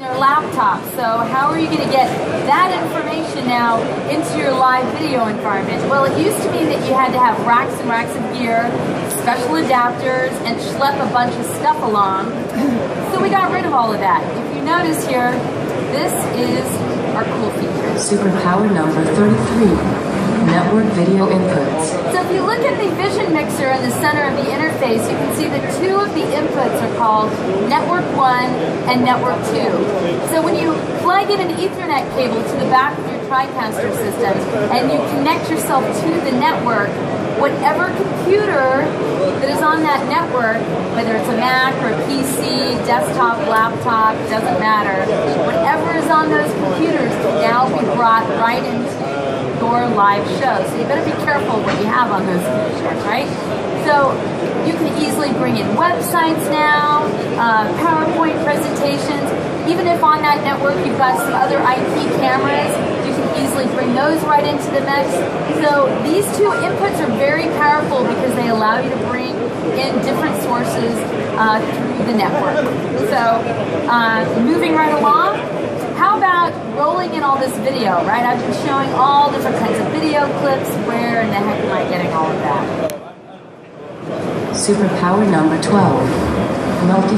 their laptop. So how are you going to get that information now into your live video environment? Well, it used to be that you had to have racks and racks of gear, special adapters, and schlep a bunch of stuff along. So we got rid of all of that. If you notice here, this is our cool feature. Superpower number 33 network video inputs. So if you look at the Vision Mixer in the center of the interface, you can see that two of the inputs are called Network 1 and Network 2. So when you plug in an Ethernet cable to the back of your TriCaster system and you connect yourself to the network, whatever computer that is on that network, whether it's a Mac or a PC, desktop, laptop, doesn't matter, whatever is on those can now be brought right into your live show. So you better be careful what you have on those computers, right? So you can easily bring in websites now, uh, PowerPoint presentations. Even if on that network you've got some other IP cameras, you can easily bring those right into the mix. So these two inputs are very powerful because they allow you to bring in different sources uh, through the network. So uh, moving right along, rolling in all this video, right? I've been showing all different kinds of video clips. Where in the heck am I getting all of that? Superpower number 12. Multi